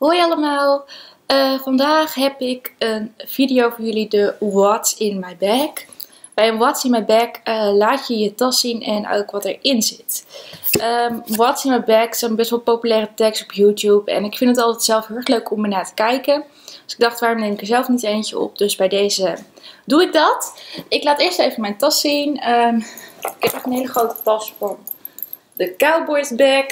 Hoi allemaal! Uh, vandaag heb ik een video voor jullie, de What's in my bag. Bij een What's in my bag uh, laat je je tas zien en ook wat erin zit. Um, What's in my bag zijn best wel populaire tags op YouTube en ik vind het altijd zelf heel erg leuk om er naar te kijken. Dus ik dacht, waarom neem ik er zelf niet eentje op? Dus bij deze doe ik dat. Ik laat eerst even mijn tas zien. Um, ik heb een hele grote tas van de Cowboys bag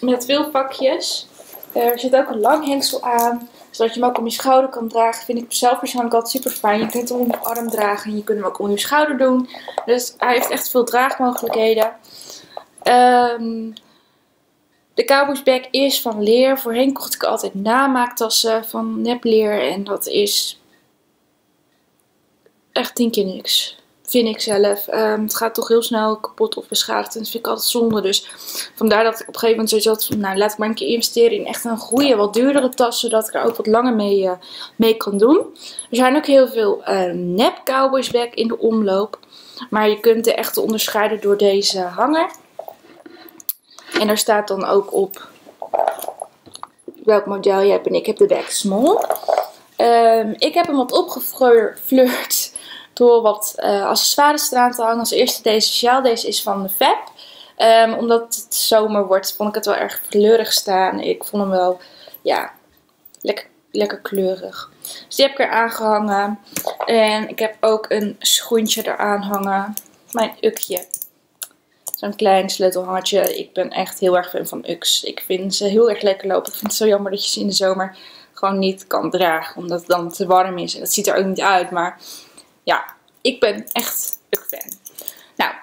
met veel vakjes. Er zit ook een lang hengsel aan, zodat je hem ook om je schouder kan dragen. Vind ik zelf persoonlijk altijd super fijn. Je kunt hem om je arm dragen en je kunt hem ook om je schouder doen. Dus hij heeft echt veel draagmogelijkheden. Um, de Cowboys bag is van leer. Voorheen kocht ik altijd namaaktassen van nepleer. En dat is echt tien keer niks vind ik zelf. Um, het gaat toch heel snel kapot of beschadigd. En dat vind ik altijd zonde. Dus vandaar dat ik op een gegeven moment zoiets had van, nou laat ik maar een keer investeren in echt een goede, wat duurdere tas. Zodat ik er ook wat langer mee, uh, mee kan doen. Er zijn ook heel veel uh, nep cowboys in de omloop. Maar je kunt de echt onderscheiden door deze hanger. En er staat dan ook op welk model je hebt. En ik heb de bag small. Um, ik heb hem wat opgefleurd door wat uh, accessoires eraan te hangen. Als eerste deze sjaal. Deze is van de Fab. Um, omdat het zomer wordt, vond ik het wel erg kleurig staan. Ik vond hem wel, ja, lekker, lekker kleurig. Dus die heb ik er aangehangen. En ik heb ook een schoentje eraan hangen. Mijn ukje. Zo'n klein sleutelhangertje. Ik ben echt heel erg fan van uks. Ik vind ze heel erg lekker lopen. Ik vind het zo jammer dat je ze in de zomer gewoon niet kan dragen. Omdat het dan te warm is. En dat ziet er ook niet uit. Maar ja, ik ben echt een fan. Nou,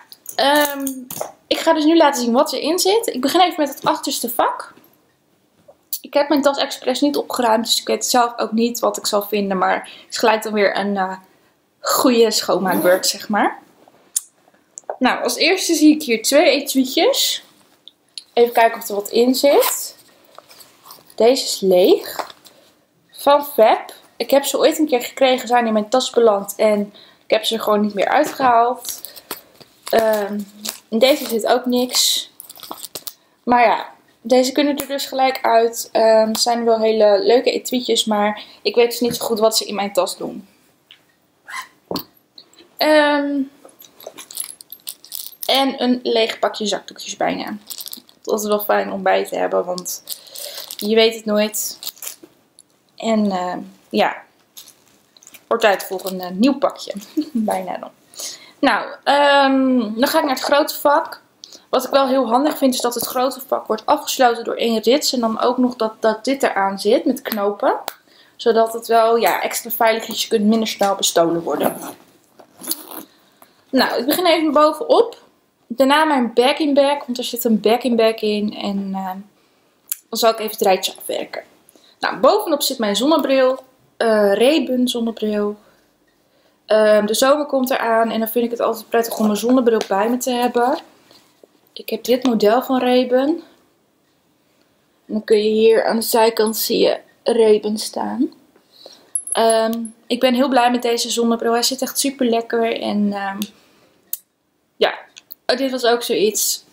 um, ik ga dus nu laten zien wat erin zit. Ik begin even met het achterste vak. Ik heb mijn tas expres niet opgeruimd, dus ik weet zelf ook niet wat ik zal vinden. Maar het is gelijk dan weer een uh, goede schoonmaakbeurt, zeg maar. Nou, als eerste zie ik hier twee etuietjes. Even kijken of er wat in zit. Deze is leeg. Van Fab. Ik heb ze ooit een keer gekregen, zijn in mijn tas beland en ik heb ze gewoon niet meer uitgehaald. Um, in deze zit ook niks. Maar ja, deze kunnen er dus gelijk uit. Um, het zijn wel hele leuke etuietjes, maar ik weet dus niet zo goed wat ze in mijn tas doen. Um, en een leeg pakje zakdoekjes bijna. Dat is wel fijn om bij te hebben, want je weet het nooit. En ja, wordt tijd voor een uh, nieuw pakje. Bijna dan. Nou, um, dan ga ik naar het grote vak. Wat ik wel heel handig vind is dat het grote vak wordt afgesloten door één rits. En dan ook nog dat, dat dit eraan zit met knopen. Zodat het wel ja, extra veilig is. Je kunt minder snel bestolen worden. Nou, ik begin even bovenop. Daarna mijn backing bag. Want er zit een backing bag in. En uh, dan zal ik even het rijtje afwerken. Nou, bovenop zit mijn zonnebril uh, Ray-Ban zonnebril. Uh, de zomer komt eraan en dan vind ik het altijd prettig om een zonnebril bij me te hebben. Ik heb dit model van Ray-Ban. Dan kun je hier aan de zijkant zie je Ray-Ban staan. Um, ik ben heel blij met deze zonnebril. Hij zit echt super lekker. En um, ja, oh, dit was ook zoiets.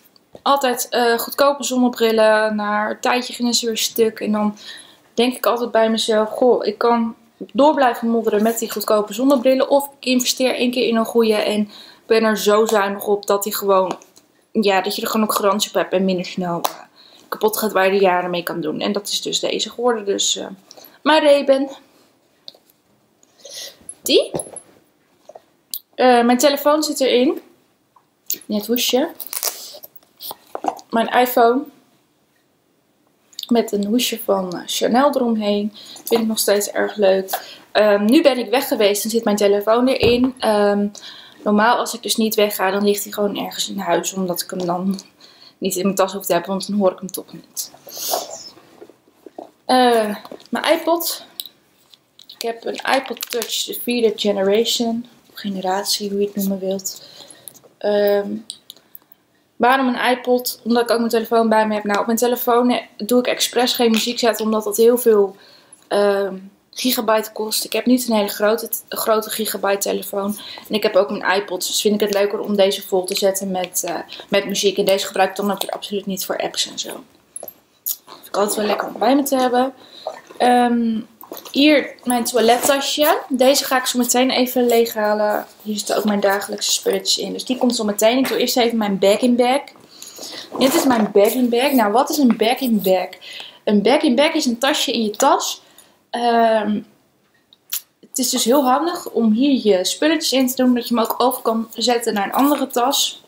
Altijd uh, goedkope zonnebrillen. Na een tijdje gingen ze weer stuk. En dan denk ik altijd bij mezelf, goh, ik kan door blijven modderen met die goedkope zonnebrillen. Of ik investeer één keer in een goede en ben er zo zuinig op dat die gewoon, ja, dat je er gewoon ook garantie op hebt en minder snel uh, kapot gaat waar je er jaren mee kan doen. En dat is dus deze geworden. Dus, uh, mijn Reben. Die. Uh, mijn telefoon zit erin. Net hoesje. Mijn iPhone met een hoesje van eh, Chanel eromheen. Vind ik nog steeds erg leuk. Um, nu ben ik weg geweest en zit mijn telefoon erin. Um, normaal als ik dus niet wegga, dan ligt hij gewoon ergens in huis. Omdat ik hem dan niet in mijn tas hoef te hebben, want dan hoor ik hem toch niet. Uh, mijn iPod. Ik heb een iPod Touch, de vierde generation. Generatie, hoe je het noemen wilt. Um, Waarom een iPod? Omdat ik ook mijn telefoon bij me heb. Nou, op mijn telefoon eh, doe ik expres geen muziek zetten, omdat dat heel veel uh, gigabyte kost. Ik heb niet een hele grote, grote gigabyte telefoon. En ik heb ook een iPod, dus vind ik het leuker om deze vol te zetten met, uh, met muziek. En deze gebruik ik dan ook absoluut niet voor apps en zo. Even altijd wel lekker om bij me te hebben. Ehm, hier mijn toilettasje. Deze ga ik zo meteen even leeghalen. Hier zitten ook mijn dagelijkse spulletjes in. Dus die komt zo meteen. Ik doe eerst even mijn bag-in-bag. Dit is mijn bag-in-bag. Nou, wat is een bag-in-bag? Een bag-in-bag is een tasje in je tas. Um, het is dus heel handig om hier je spulletjes in te doen. Dat je hem ook over kan zetten naar een andere tas.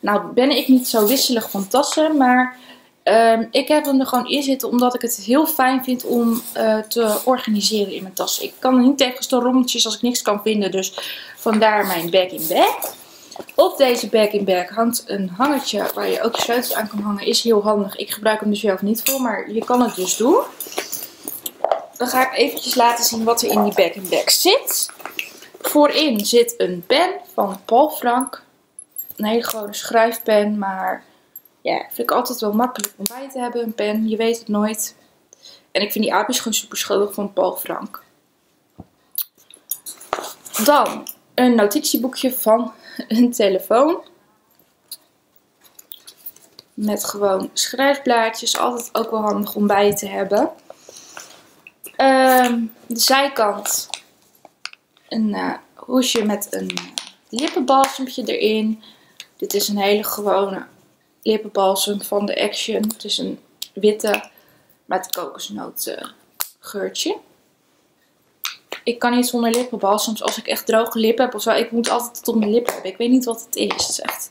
Nou ben ik niet zo wisselig van tassen. Maar um, ik heb hem er gewoon in zitten omdat ik het heel fijn vind om uh, te organiseren in mijn tas. Ik kan er niet tegen storommetjes als ik niks kan vinden. Dus vandaar mijn bag-in-bag. Op deze bag-in-bag hangt een hangertje waar je ook je sleutels aan kan hangen. Is heel handig. Ik gebruik hem dus zelf niet voor, maar je kan het dus doen. Dan ga ik eventjes laten zien wat er in die bag-in-bag zit. Voorin zit een pen van Paul Frank. Een hele gewone schrijfpen, maar ja, vind ik altijd wel makkelijk om bij te hebben, een pen. Je weet het nooit. En ik vind die aapjes gewoon super schuldig van Paul Frank. Dan een notitieboekje van een telefoon. Met gewoon schrijfblaadjes. Altijd ook wel handig om bij te hebben. Um, de zijkant een uh, hoesje met een uh, lippenbalsempje erin. Dit is een hele gewone lippenbalsem van de Action. Het is een witte met kokosnoot uh, geurtje. Ik kan niet zonder lippenbalsems als ik echt droge lippen heb of zo. Ik moet altijd tot op mijn lippen hebben. Ik weet niet wat het is. Het is echt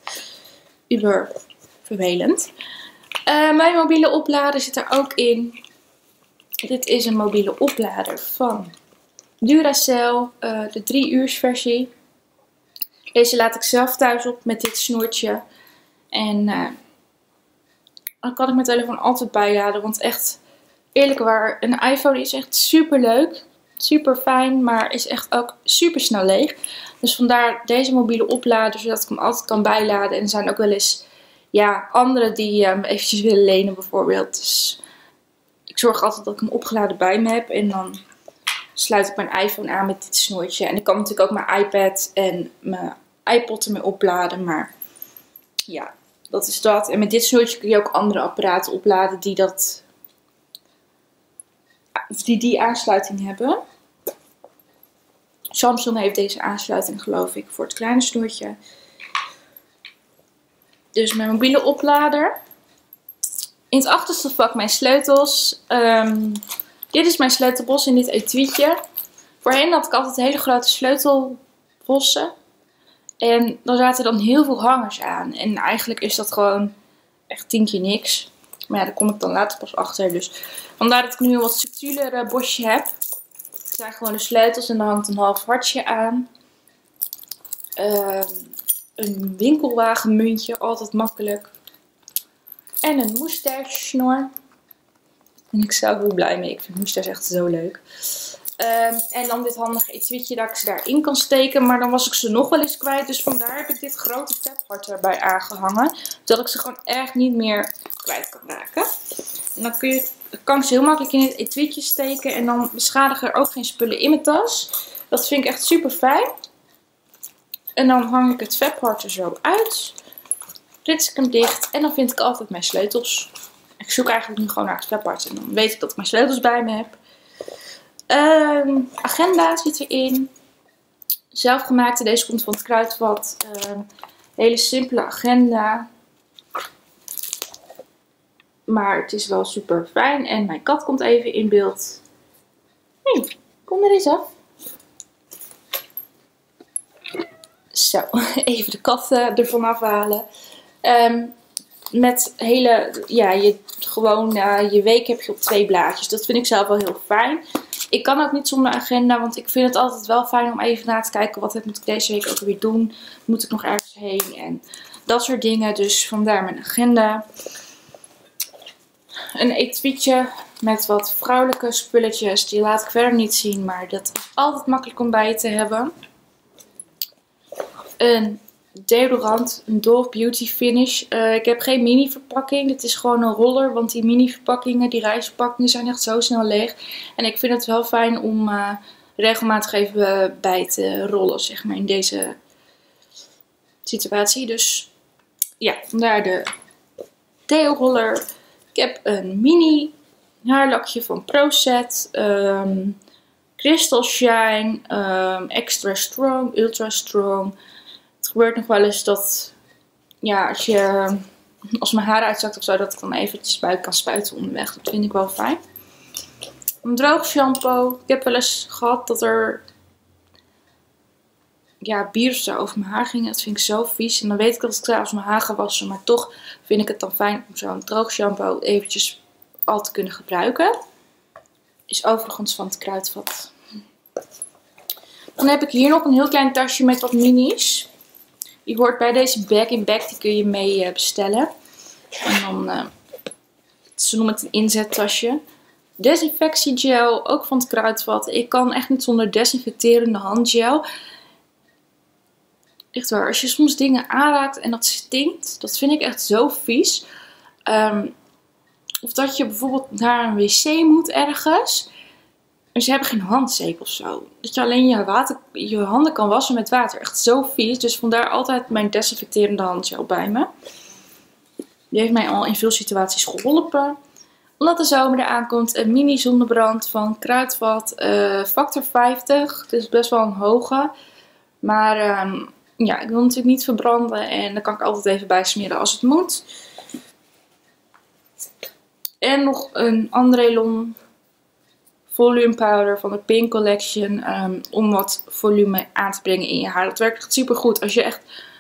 uber vervelend. mijn mobiele oplader zit er ook in. Dit is een mobiele oplader van Duracell, uh, de 3 uurs versie. Deze laat ik zelf thuis op met dit snoertje. En uh, dan kan ik mijn telefoon altijd bijladen. Want echt, eerlijk waar, een iPhone is echt super leuk. Super fijn, maar is echt ook super snel leeg. Dus vandaar deze mobiele oplader, zodat ik hem altijd kan bijladen. En er zijn ook wel eens ja, anderen die hem eventjes willen lenen bijvoorbeeld. Dus ik zorg altijd dat ik hem opgeladen bij me heb. En dan sluit ik mijn iPhone aan met dit snoertje. En ik kan natuurlijk ook mijn iPad en mijn iPod ermee opladen. Maar ja, dat is dat. En met dit snoertje kun je ook andere apparaten opladen die dat... Die die aansluiting hebben. Samsung heeft deze aansluiting geloof ik voor het kleine snoertje. Dus mijn mobiele oplader. In het achterste vak mijn sleutels. Um, dit is mijn sleutelbos in dit etuietje. Voorheen had ik altijd hele grote sleutelbossen. En dan zaten dan heel veel hangers aan. En eigenlijk is dat gewoon echt tien keer niks. Maar ja, daar kom ik dan later pas achter. Dus vandaar dat ik nu een wat subtielere bosje heb. Het zijn gewoon de sleutels en dan hangt een half hartje aan. Um, een winkelwagenmuntje, altijd makkelijk. En een moustache snor. En ik zelf heel blij mee. Ik vind moustache echt zo leuk. Um, en dan dit handige etuietje dat ik ze daarin kan steken. Maar dan was ik ze nog wel eens kwijt. Dus vandaar heb ik dit grote taphart erbij aangehangen. Zodat ik ze gewoon echt niet meer kwijt kan raken. En dan kun je, kan ik ze heel makkelijk in het etuietje steken. En dan beschadigen er ook geen spullen in mijn tas. Dat vind ik echt super fijn. En dan hang ik het vephart er zo uit rits ik hem dicht en dan vind ik altijd mijn sleutels. Ik zoek eigenlijk nu gewoon naar het webart en dan weet ik dat ik mijn sleutels bij me heb. Um, agenda zit erin. Zelfgemaakte, deze komt van het kruidvat. Um, hele simpele agenda. Maar het is wel super fijn. En mijn kat komt even in beeld. hey, kom er eens af. Zo, even de kat uh, ervan afhalen. Um, met hele, ja, je, gewoon uh, je week heb je op twee blaadjes. Dat vind ik zelf wel heel fijn. Ik kan ook niet zonder agenda, want ik vind het altijd wel fijn om even na te kijken. Wat moet ik deze week ook weer doen? Moet ik nog ergens heen? En dat soort dingen. Dus vandaar mijn agenda. Een etuietje met wat vrouwelijke spulletjes. Die laat ik verder niet zien, maar dat is altijd makkelijk om bij te hebben. Een deodorant, een Dove Beauty Finish. Uh, ik heb geen mini verpakking, dit is gewoon een roller, want die mini verpakkingen, die reisverpakkingen zijn echt zo snel leeg. En ik vind het wel fijn om uh, regelmatig even bij te rollen, zeg maar, in deze situatie. Dus ja, vandaar de deo roller. Ik heb een mini haarlakje van ProSet. Um, Crystal Shine. Um, extra Strong. Ultra Strong. Het gebeurt nog wel eens dat... Ja, als je... Als mijn haar uitzakt of zo, dat ik dan eventjes buiten kan spuiten onderweg. Dat vind ik wel fijn. Een droog shampoo. Ik heb wel eens gehad dat er ja, bier of zo over mijn haar ging. Dat vind ik zo vies. En dan weet ik dat ik trouwens mijn haar ga wassen. Maar toch vind ik het dan fijn om zo'n droog shampoo eventjes al te kunnen gebruiken. Is overigens van het kruidvat. Dan heb ik hier nog een heel klein tasje met wat minis. Die hoort bij deze bag in bag. Die kun je mee eh, bestellen. En dan, uh, ze noemen het een inzettasje. Desinfectiegel, ook van het kruidvat. Ik kan echt niet zonder desinfecterende handgel. Echt waar, als je soms dingen aanraakt en dat stinkt, dat vind ik echt zo vies. Ehm, of dat je bijvoorbeeld naar een wc moet ergens. En ze hebben geen handzeep of zo. Dat je alleen je, handen kan wassen met water. Echt zo vies. Dus vandaar altijd mijn desinfecterende handgel bij me. Die heeft mij al in veel situaties geholpen. Omdat de zomer eraan komt, een mini zonnebrand van Kruidvat. Uh, factor 50. Het is best wel een hoge. Maar um, ja, ik wil natuurlijk niet verbranden. En dan kan ik altijd even bijsmeren als het moet. En nog een Andrelon volume powder van de Pink Collection. Um, om wat volume aan te brengen in je haar. Dat werkt echt super goed. Als je, echt,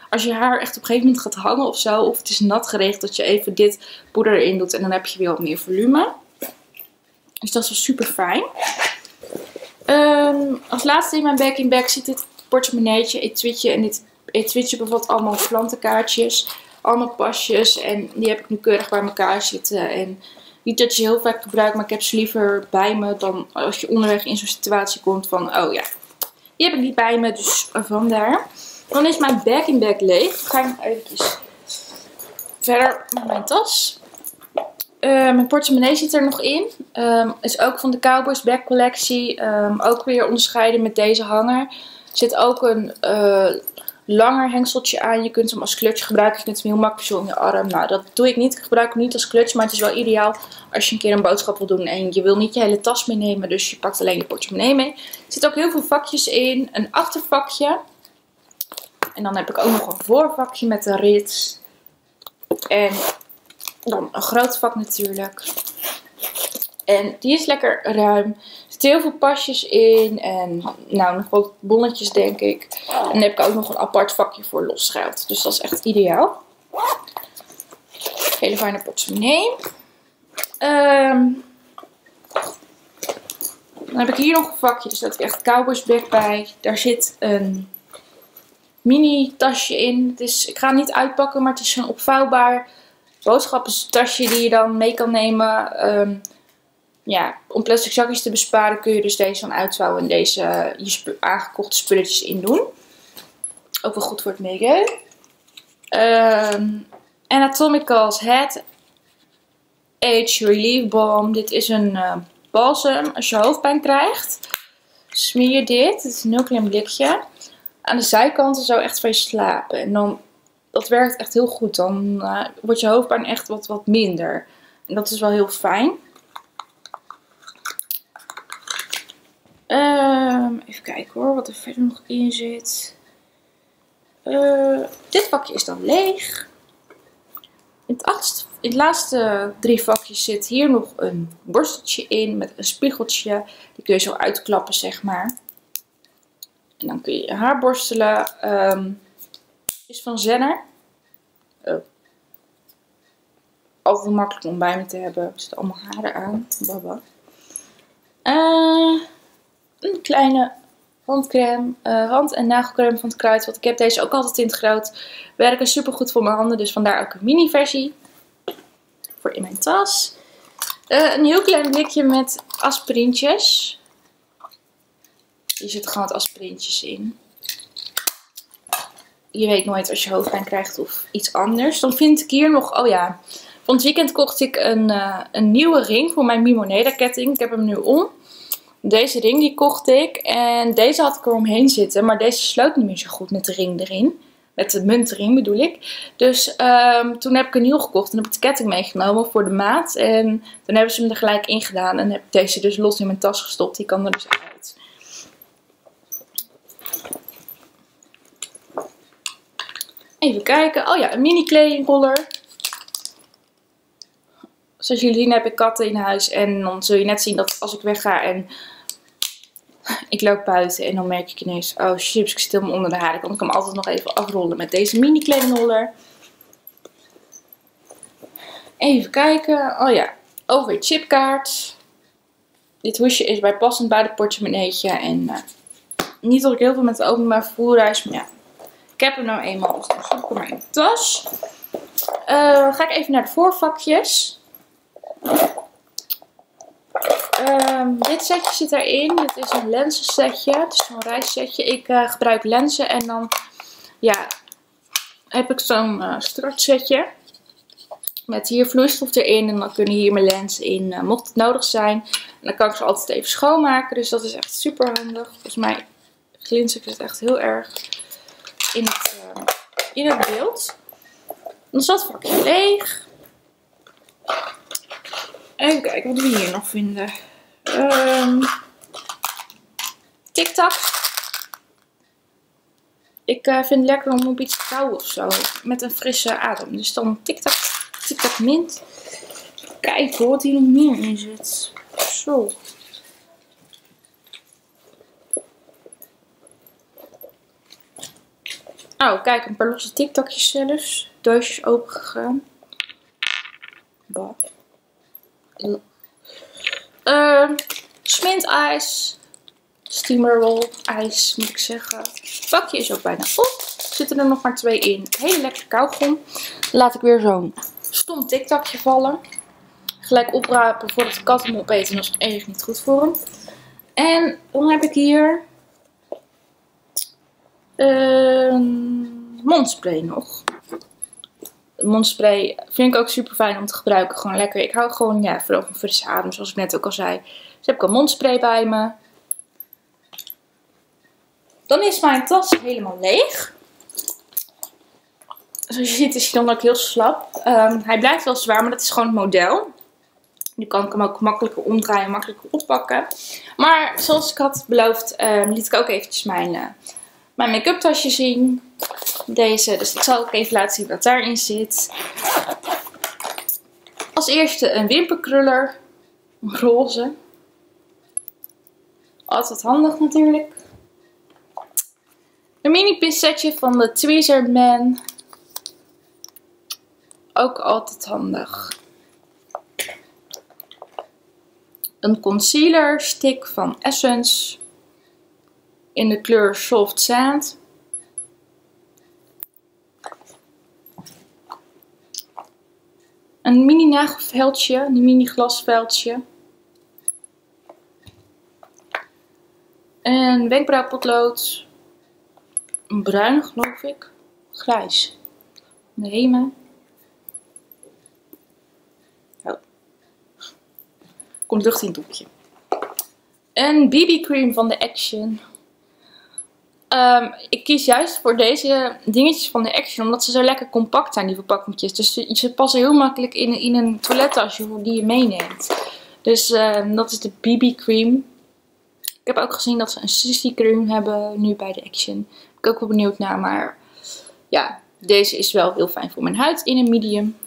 als je haar echt op een gegeven moment gaat hangen of zo. Of het is nat geregeld dat je even dit poeder erin doet. En dan heb je weer wat meer volume. Dus dat is wel super fijn. Um, als laatste in mijn back-in bag zit dit portemonneetje, etuietje. En dit etuietje bevat allemaal plantenkaartjes. Allemaal pasjes. En die heb ik nu keurig bij elkaar zitten. En niet dat je heel vaak gebruikt, maar ik heb ze liever bij me dan als je onderweg in zo'n situatie komt van, oh ja, die heb ik niet bij me, dus vandaar. Dan is mijn back in bag leeg. Ga ik nog eventjes verder met mijn tas. Uh, mijn portemonnee zit er nog in. Um, is ook van de Cowboys Bag collectie. Um, ook weer onderscheiden met deze hanger. Er zit ook een uh, langer hengseltje aan. Je kunt hem als clutch gebruiken. Je kunt hem heel makkelijk zo in je arm. Nou, dat doe ik niet. Ik gebruik hem niet als clutch. Maar het is wel ideaal als je een keer een boodschap wil doen. En je wil niet je hele tas meenemen. Dus je pakt alleen je portemonnee mee. Er zitten ook heel veel vakjes in. Een achtervakje. En dan heb ik ook nog een voorvakje met een rits. En dan een groot vak natuurlijk. En die is lekker ruim. Zitten heel veel pasjes in. En nou, nog wat bonnetjes denk ik. En dan heb ik ook nog een apart vakje voor los geld. Dus dat is echt ideaal. Hele fijne portemonnee. Um, dan heb ik hier nog een vakje. Dus dat ik echt cowboysbag bij. Daar zit een mini tasje in. Het is, ik ga het niet uitpakken, maar het is een opvouwbaar boodschappentasje die je dan mee kan nemen. Um, ja, om plastic zakjes te besparen kun je dus deze dan uitvouwen en deze uh, je aangekochte spulletjes in doen. Ook wel goed voor het milieu. Um, Anatomicals Head Age Relief Balm. Dit is een uh, balsem als je hoofdpijn krijgt. Smeer je dit. Het is een heel klein blikje. Aan de zijkanten zo echt van je slapen. En dan, dat werkt echt heel goed. Dan uh, wordt je hoofdpijn echt wat, wat minder. En dat is wel heel fijn. Um, even kijken hoor, wat er verder nog in zit. Uh, dit vakje is dan leeg. In het, achtste, laatste drie vakjes zit hier nog een borsteltje in met een spiegeltje. Die kun je zo uitklappen, zeg maar. En dan kun je je haar borstelen. Um, is van Zenner. Oh. Makkelijk om bij me te hebben. Er zitten allemaal haren aan. Baba. Uh, een kleine handcrème, hand- en nagelcrème van het kruid. Want ik heb deze ook altijd in het groot. Werken super goed voor mijn handen, dus vandaar ook een mini versie. Voor in mijn tas. Uh, een heel klein blikje met aspirintjes. Hier zitten gewoon wat aspirintjes in. Je weet nooit als je hoofdpijn krijgt of iets anders. Dan vind ik hier nog, oh ja, van het weekend kocht ik een, uh, een nieuwe ring voor mijn Mimoneda ketting. Ik heb hem nu om. Deze ring die kocht ik. En deze had ik er omheen zitten. Maar deze sloot niet meer zo goed met de ring erin. Met de munt erin bedoel ik. Dus ehm, toen heb ik een nieuw gekocht en heb ik de ketting meegenomen voor de maat. En toen hebben ze hem er gelijk in gedaan. En heb ik deze dus los in mijn tas gestopt. Die kan er dus uit. Even kijken. Oh ja, een mini kledingroller. Zoals jullie zien heb ik katten in huis. En dan zul je net zien dat als ik wegga en ik loop buiten. En dan merk ik ineens, oh chips, ik stil me onder de haren. Dan kan ik hem altijd nog even afrollen met deze mini kledingroller. Even kijken. Oh ja, over chipkaart. Dit hoesje is bijpassend bij de portemonneetje. En uh, niet dat ik heel veel met de openbaar vervoer reis. Maar ja, ik heb hem nou eenmaal. Dus ik maar in de tas. Uh, ga ik even naar de voorvakjes. Um, dit setje zit erin. Dit is een lensensetje. Het is zo'n reissetje. Ik uh, gebruik lenzen en dan ja, heb ik zo'n uh. Met hier vloeistof erin en dan kunnen hier mijn lenzen in, uh, mocht het nodig zijn. En dan kan ik ze altijd even schoonmaken. Dus dat is echt super handig. Volgens mij glinstert het echt heel erg in het, in het beeld. Dan is dat vakje leeg. Even kijken wat we hier nog vinden. Um, TikTok. Ik uh, vind het lekker om op iets te of zo. Met een frisse adem. Dus dan TikTok, TikTok mint. Kijken wat hier nog meer in zit. Zo. Oh, kijk, een paar losse TikTokjes zelfs. Doosjes opengegaan. Bah. Uh, ijs. Steamer roll ijs moet ik zeggen. Het bakje is ook bijna op. Zitten er nog maar twee in. Hele lekkere kauwgom. Laat ik weer zo'n stom tiktakje vallen. Gelijk oprapen voordat de kat hem opeet. En dat is echt niet goed voor hem. En dan heb ik hier een mondspray nog mondspray vind ik ook super fijn om te gebruiken. Gewoon lekker. Ik hou gewoon ja, vooral van frisse adem, zoals ik net ook al zei. Dus heb ik een mondspray bij me. Dan is mijn tas helemaal leeg. Zoals je ziet is hij dan ook heel slap. Um, hij blijft wel zwaar, maar dat is gewoon het model. Nu kan ik hem ook makkelijker omdraaien, makkelijker oppakken. Maar zoals ik had beloofd, um, liet ik ook eventjes mijn, uh, mijn make-up tasje zien. Deze, dus ik zal ook even laten zien wat daarin zit. Als eerste een wimperkruller. Roze. Altijd handig natuurlijk. Een mini pincetje van de Tweezer Man. Ook altijd handig. Een concealer stick van Essence. In de kleur Soft Sand. Een mini nagelveldje, een mini glasveldje. Een wenkbrauwpotlood. Een bruin geloof ik. Grijs. Een Hema. Oh. Komt lucht in het doekje. Een BB cream van de Action. Um, ik kies juist voor deze dingetjes van de Action, omdat ze zo lekker compact zijn, die verpakkingjes. Dus ze, passen heel makkelijk in, in een toilettasje die je meeneemt. Dus um, dat is de BB Cream. Ik heb ook gezien dat ze een Sissy Cream hebben nu bij de Action. Ben ik ook wel benieuwd naar, maar ja, deze is wel heel fijn voor mijn huid in een medium.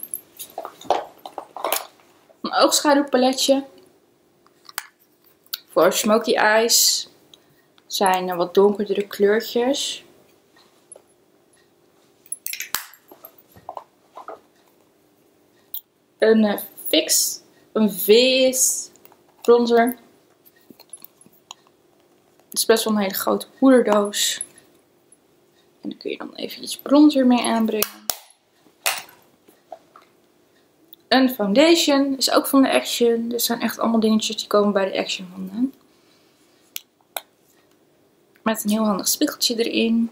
Een oogschaduwpaletje. Voor smoky eyes zijn wat donkerdere kleurtjes. Een uh, fix, een VS bronzer. Het is best wel een hele grote poederdoos. En dan kun je dan even iets bronzer mee aanbrengen. Een foundation is ook van de Action. Dit zijn echt allemaal dingetjes die komen bij de Action vandaan. Met een heel handig spiegeltje erin.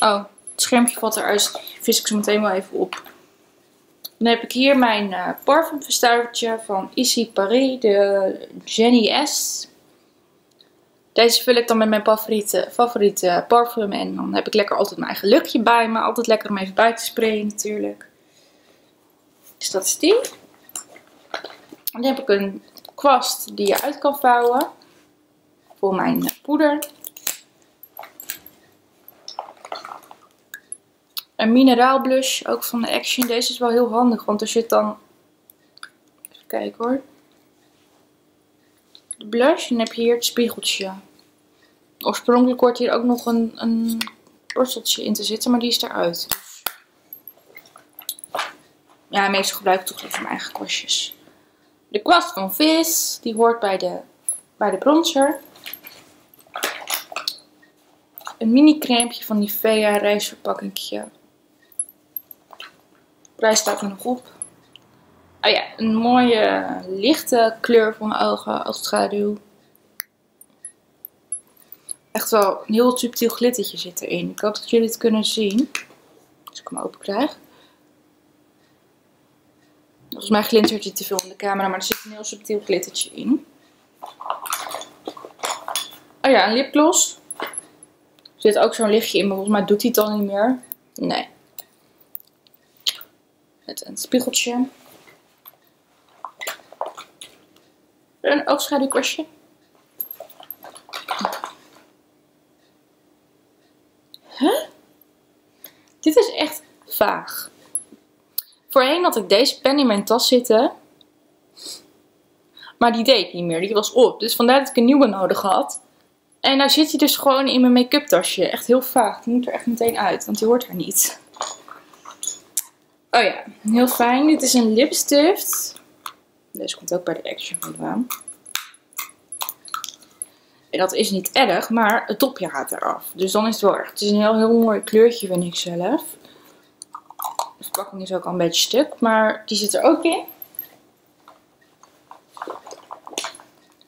Oh, het schermpje valt eruit. Vis ik zo meteen wel even op. Dan heb ik hier mijn uh, parfumverstuivertje van Issy Paris, de Jenny S. Deze vul ik dan met mijn favoriete, favoriete parfum. En dan heb ik lekker altijd mijn eigen luchtje bij me. Altijd lekker om even buiten te sprayen natuurlijk. Dus dat is die. Dan heb ik een kwast die je uit kan vouwen. Voor mijn poeder. Een mineraal blush, ook van de Action. Deze is wel heel handig, want er zit dan... Even kijken hoor. De blush en dan heb je hier het spiegeltje. Oorspronkelijk hoort hier ook nog een, een borsteltje in te zitten, maar die is eruit. Dus... Ja, meestal gebruik ik toch even mijn eigen kwastjes. De kwast van vis, die hoort bij de, bij de bronzer. Een mini crèmeje van Nivea reisverpakkingje. prijs staat er nog op. Oh ja, een mooie lichte kleur voor mijn ogen, oogschaduw. Echt wel een heel subtiel glittertje zit erin. Ik hoop dat jullie het kunnen zien. Als ik hem open krijg. Volgens mij glintert hij te veel in de camera, maar er zit een heel subtiel glittertje in. Oh ja, een lipgloss. Zit ook zo'n lichtje in, maar volgens mij doet hij al niet meer. Nee. Met een spiegeltje. Een oogschaduwkwastje. Huh? Dit is echt vaag. Voorheen had ik deze pen in mijn tas zitten. Maar die deed niet meer. Die was op. Dus vandaar dat ik een nieuwe nodig had. En nou zit hij dus gewoon in mijn make-up tasje. Echt heel vaag. Die moet er echt meteen uit. Want die hoort er niet. Oh ja, heel fijn. Dit is een lipstift. Deze komt ook bij de Action vandaan. En dat is niet erg, maar het topje gaat eraf. Dus dan is het wel erg. Het is een heel, heel mooi kleurtje, vind ik zelf. De verpakking is ook al een beetje stuk, maar die zit er ook in.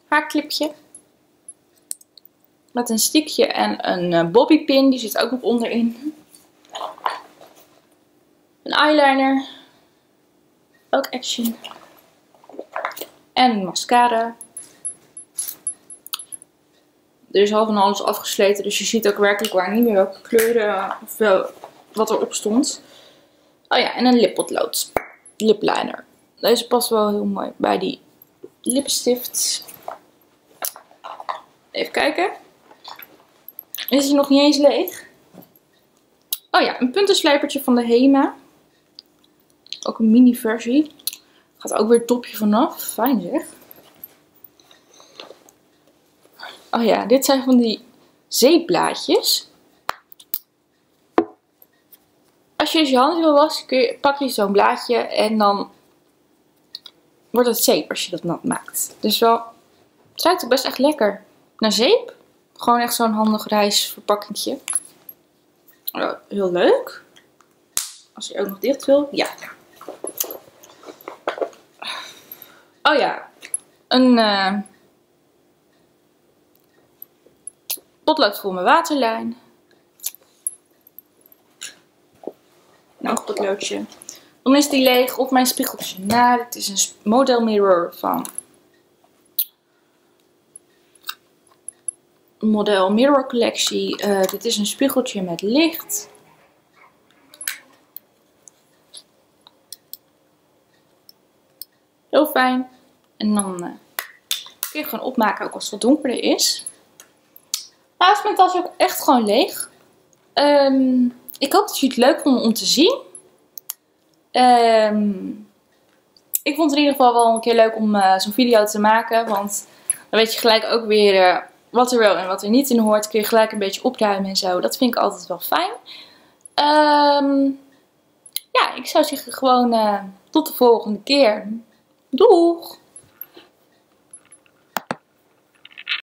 Haarclipje. Met een stickje en een eh, bobbypin, die zit ook nog onderin. Een eyeliner. Ook Action. En mascara. Er is half en alles afgesleten, dus je ziet ook werkelijk waar niet meer welke kleuren of wel, wat erop stond. Oh ja, en een lippotlood. Lipliner. Deze past wel heel mooi bij die lipstift. Even kijken. Is hij nog niet eens leeg? Oh ja, een puntenslijpertje van de Hema. Ook een mini versie. Gaat ook weer het topje vanaf. Fijn zeg. Oh ja, dit zijn van die zeepblaadjes. Als je dus je handen wil wassen, kun je, pak je zo'n blaadje en dan wordt het zeep als je dat nat maakt. Dus wel, het ruikt ook best echt lekker naar zeep. Gewoon echt zo'n handig reisverpakkingje. Oh, heel leuk. Als je ook nog dicht wil, ja. Oh ja, een uh, potlood voor mijn waterlijn. Een oogpotloodje. Dan is die leeg op mijn spiegeltje na. Het is een model mirror van model mirror collectie. Uh, dit is een spiegeltje met licht. Heel fijn. En dan uh, kun je gewoon opmaken ook als het wat donkerder is. Is mijn tas ook echt gewoon leeg. Um, ik hoop dat jullie het leuk vonden om te zien. Um, ik vond het in ieder geval wel een keer leuk om uh, zo'n video te maken. Want dan weet je gelijk ook weer wat er wel en wat er niet in hoort. Kun je gelijk een beetje opruimen en zo. Dat vind ik altijd wel fijn. Um, ja, ik zou zeggen gewoon uh, tot de volgende keer. Doeg!